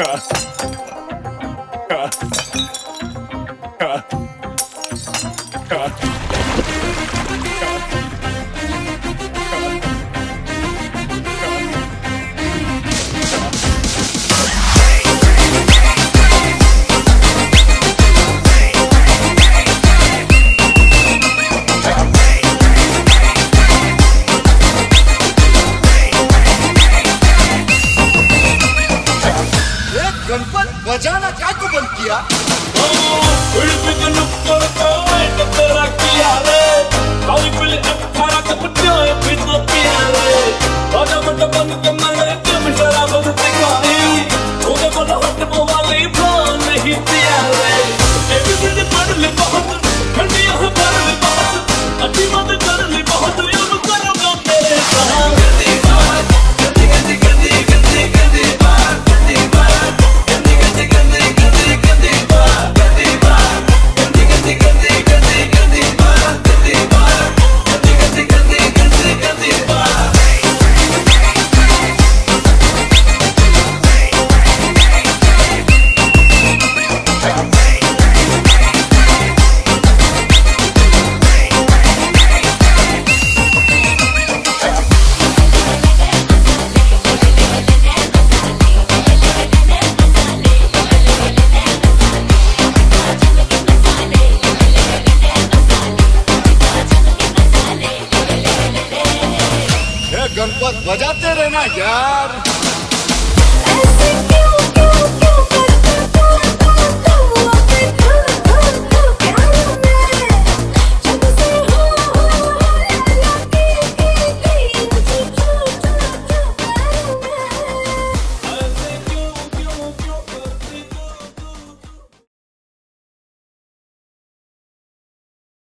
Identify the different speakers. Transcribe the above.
Speaker 1: America. बजाना क्या। को बंद किया
Speaker 2: बजाते रहना यार।